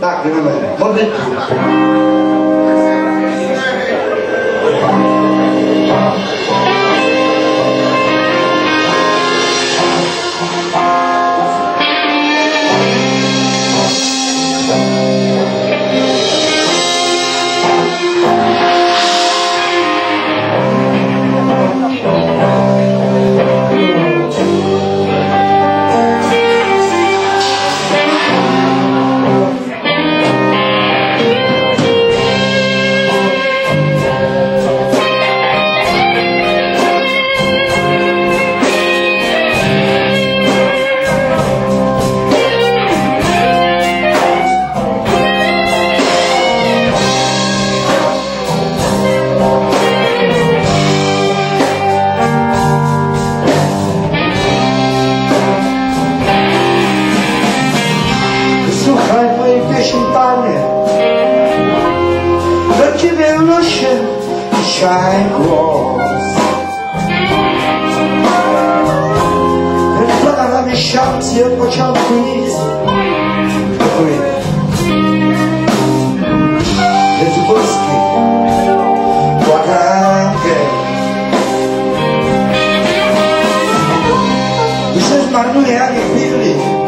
Так, немає. Молодець. Thank you. Pieśni, Panie. Do Ciebie unoszę dzisiaj głos. Wypada na miesiącu od początku nic. Dziękuję. Jezu Polski, błagam Cię. Już się zmarnuje ani chwili. Bo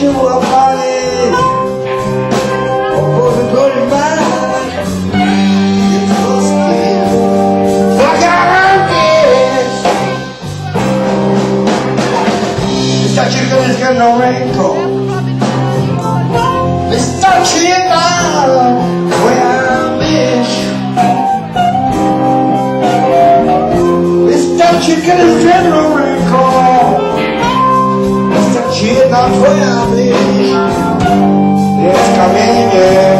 Kołnąć masz. Jezu Boski, błagam Cię. Wystarczy tylko z jedną ręką. Wystarczy jedna twoja myśl. Wystarczy kiedy z amém. É.